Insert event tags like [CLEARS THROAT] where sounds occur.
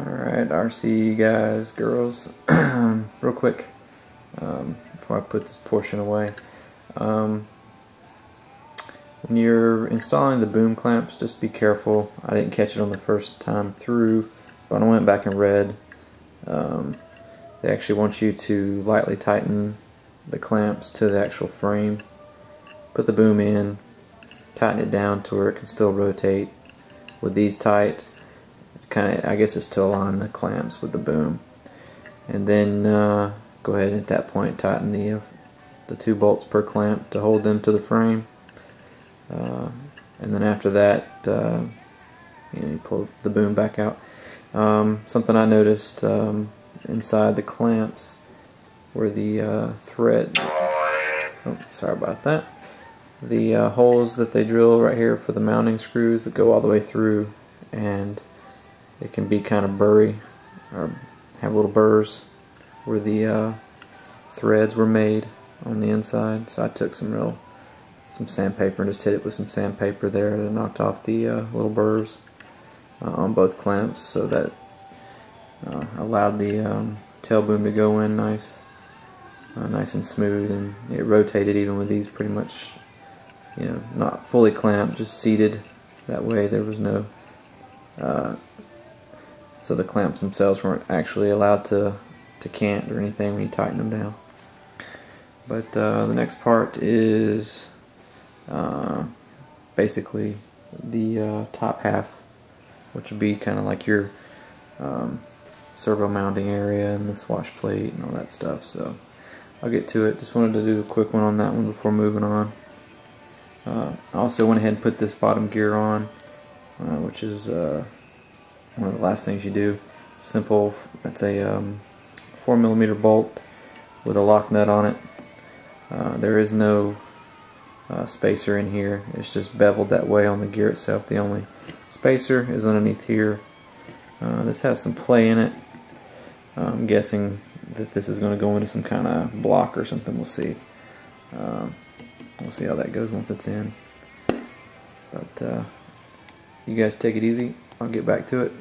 Alright, RC guys, girls, [CLEARS THROAT] real quick um, before I put this portion away. Um, when you're installing the boom clamps, just be careful. I didn't catch it on the first time through, but I went back and read. Um, they actually want you to lightly tighten the clamps to the actual frame. Put the boom in, tighten it down to where it can still rotate. With these tight, kind of, I guess it's to align the clamps with the boom. And then uh, go ahead at that point tighten the, uh, the two bolts per clamp to hold them to the frame. Uh, and then after that, uh, you, know, you pull the boom back out. Um, something I noticed um, inside the clamps where the uh, thread, oh, sorry about that, the uh, holes that they drill right here for the mounting screws that go all the way through and it can be kind of burry or have little burrs where the uh, threads were made on the inside. So I took some real some sandpaper and just hit it with some sandpaper there to knocked off the uh, little burrs uh, on both clamps so that uh, allowed the um, tail boom to go in nice uh, nice and smooth. And it rotated even with these pretty much you know not fully clamped just seated. That way there was no uh, so the clamps themselves weren't actually allowed to to cant or anything when you tighten them down. But uh, the next part is uh, basically the uh, top half which would be kind of like your um, servo mounting area and the swash plate and all that stuff so I'll get to it. Just wanted to do a quick one on that one before moving on. Uh, I also went ahead and put this bottom gear on uh, which is uh, one of the last things you do. Simple it's a um, 4 millimeter bolt with a lock nut on it. Uh, there is no uh, spacer in here. It's just beveled that way on the gear itself. The only spacer is underneath here. Uh, this has some play in it. I'm guessing that this is going to go into some kind of block or something. We'll see. Um, we'll see how that goes once it's in. But uh, you guys take it easy I'll get back to it.